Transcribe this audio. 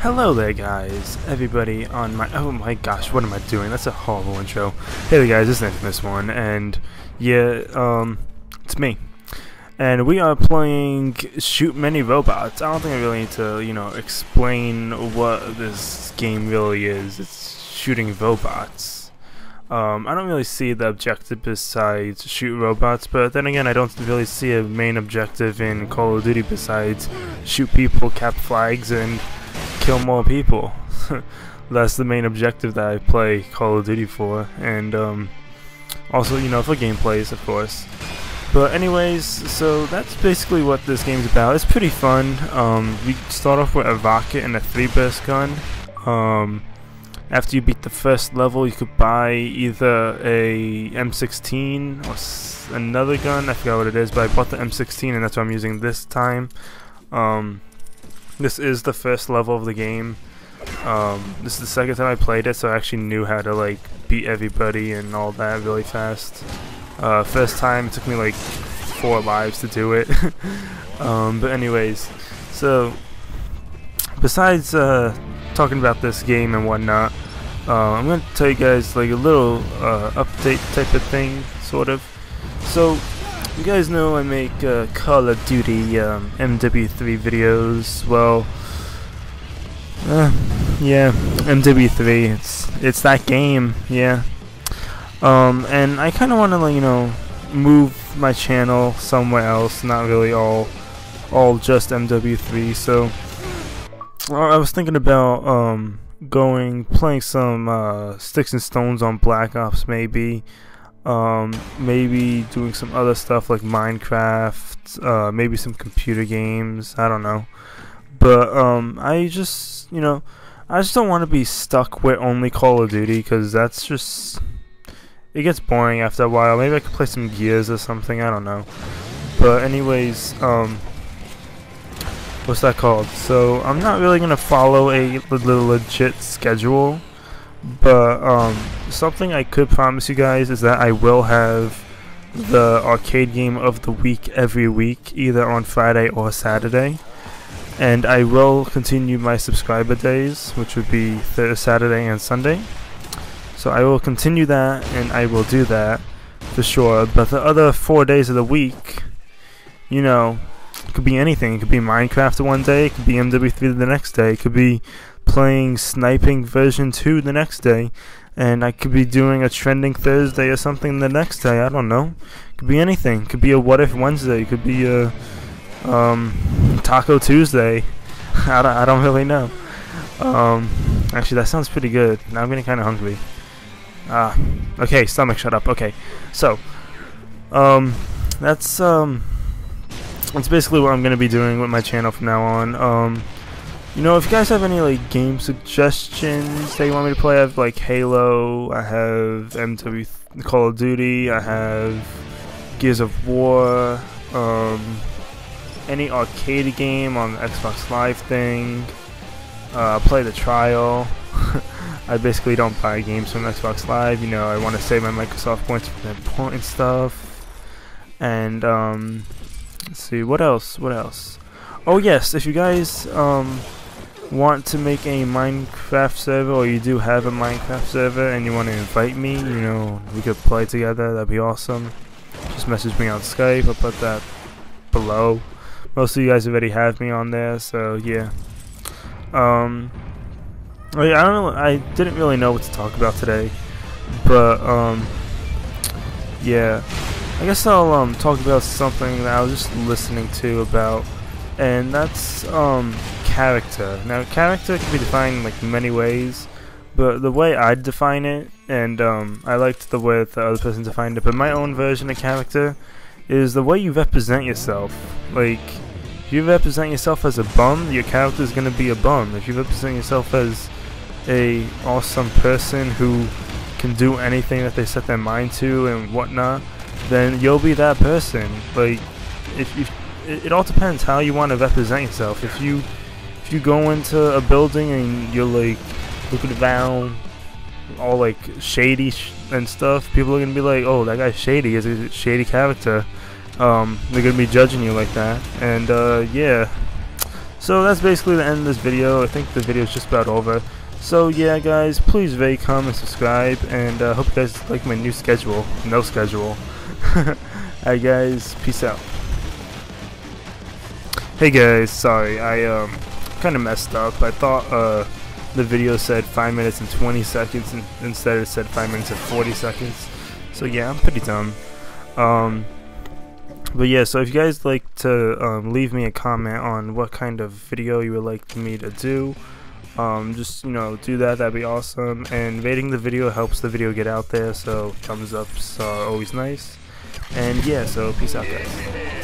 Hello there guys, everybody on my- oh my gosh, what am I doing? That's a horrible intro. Hey there guys, this is Infamous One, and yeah, um, it's me. And we are playing Shoot Many Robots. I don't think I really need to, you know, explain what this game really is. It's shooting robots. Um, I don't really see the objective besides shoot robots, but then again, I don't really see a main objective in Call of Duty besides shoot people, cap flags, and kill more people. That's the main objective that I play Call of Duty for, and um, also, you know, for gameplays, of course. But anyways, so that's basically what this game's about. It's pretty fun. Um, we start off with a rocket and a three-burst gun. Um, after you beat the first level, you could buy either a M16 or another gun. I forgot what it is, but I bought the M16, and that's what I'm using this time. Um, this is the first level of the game. Um, this is the second time I played it, so I actually knew how to like beat everybody and all that really fast. Uh, first time it took me like four lives to do it. um, but anyways, so besides uh, talking about this game and whatnot, uh, I'm gonna tell you guys like a little uh, update type of thing, sort of. So you guys know I make uh, Call of Duty um, MW3 videos. Well, uh, yeah, MW3. It's it's that game. Yeah. Um, and I kind of want to, you know, move my channel somewhere else. Not really all, all just MW3. So I was thinking about um going playing some uh, sticks and stones on Black Ops maybe um, maybe doing some other stuff like Minecraft, uh, maybe some computer games. I don't know, but um, I just you know I just don't want to be stuck with only Call of Duty because that's just it gets boring after a while. Maybe I could play some Gears or something. I don't know. But anyways, um, what's that called? So I'm not really gonna follow a legit schedule but um, something I could promise you guys is that I will have the arcade game of the week every week, either on Friday or Saturday. And I will continue my subscriber days, which would be Thursday, Saturday and Sunday. So I will continue that, and I will do that for sure. But the other four days of the week, you know, it could be anything. It could be Minecraft one day, it could be MW3 the next day, it could be playing Sniping version 2 the next day, and I could be doing a Trending Thursday or something the next day. I don't know. Could be anything. Could be a What If Wednesday. Could be a um, Taco Tuesday. I, don't, I don't really know. Um, actually, that sounds pretty good. Now I'm getting kind of hungry. Ah, okay, stomach, shut up. Okay, so, um, that's, um, that's basically what I'm to be doing with my channel from now on. Um, you know, if you guys have any like game suggestions that you want me to play, I have like Halo, I have MW Call of Duty, I have Gears of War, um, any arcade game on the Xbox Live thing. Uh, play the trial. I basically don't buy games from Xbox Live. You know, I want to save my Microsoft points for the important stuff. And um, let's see, what else? What else? Oh yes, if you guys um want to make a Minecraft server or you do have a Minecraft server and you want to invite me, you know, we could play together, that'd be awesome. Just message me on Skype, I'll put that below. Most of you guys already have me on there, so yeah. Um, I don't know, I didn't really know what to talk about today, but um, yeah. I guess I'll um, talk about something that I was just listening to about, and that's um, character. Now, character can be defined in like many ways, but the way I define it, and um, I liked the way the other person defined it, but my own version of character is the way you represent yourself. Like, if you represent yourself as a bum, your character is going to be a bum. If you represent yourself as a awesome person who can do anything that they set their mind to and whatnot, then you'll be that person. Like, if you, it all depends how you want to represent yourself. If you if you go into a building and you're like looking around, all like shady sh and stuff, people are gonna be like, "Oh, that guy's shady. Is a shady character." Um, they're gonna be judging you like that, and uh, yeah, So that's basically the end of this video. I think the video is just about over. So yeah, guys, please rate, comment, subscribe, and uh, hope you guys like my new schedule. No schedule. Alright, guys, peace out. Hey guys, sorry, I um kind of messed up. I thought uh the video said 5 minutes and 20 seconds, and instead it said 5 minutes and 40 seconds. So yeah, I'm pretty dumb. Um, but yeah, so if you guys like to um, leave me a comment on what kind of video you would like me to do, um, just you know do that. That'd be awesome. And rating the video helps the video get out there, so thumbs ups are always nice. And yeah, so peace out, guys.